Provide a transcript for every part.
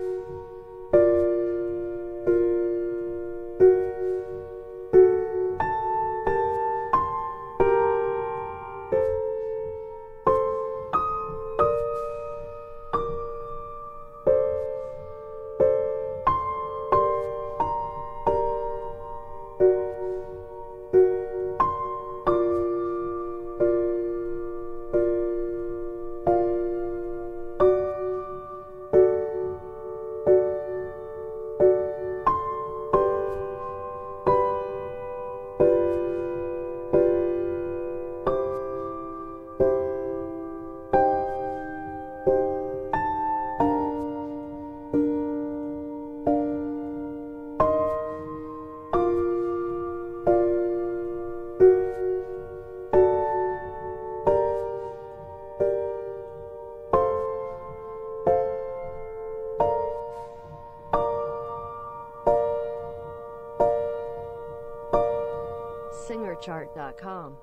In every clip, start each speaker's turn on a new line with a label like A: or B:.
A: うん。SingerChart.com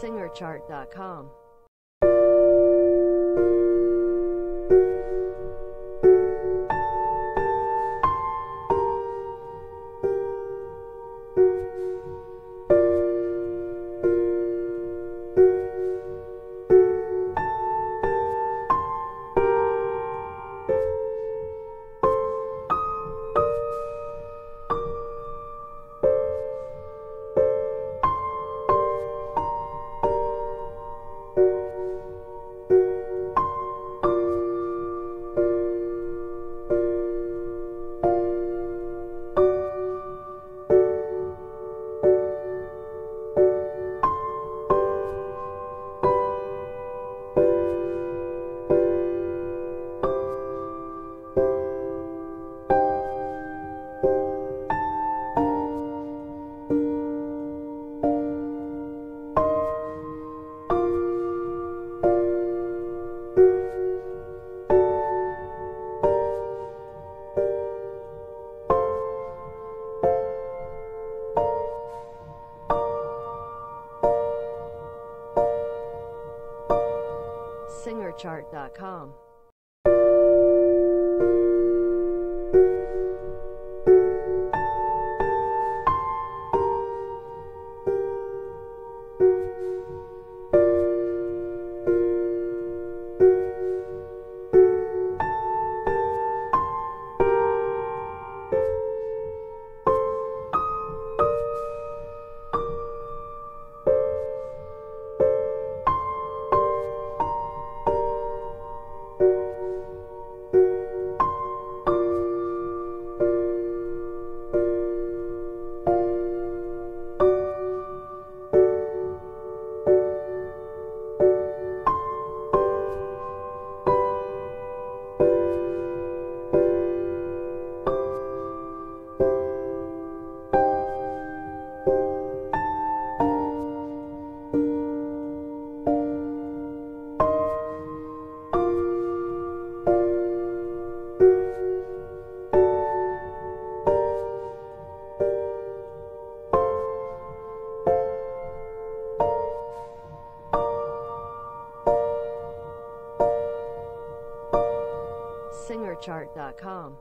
A: SingerChart.com. SingerChart.com. Chart.com.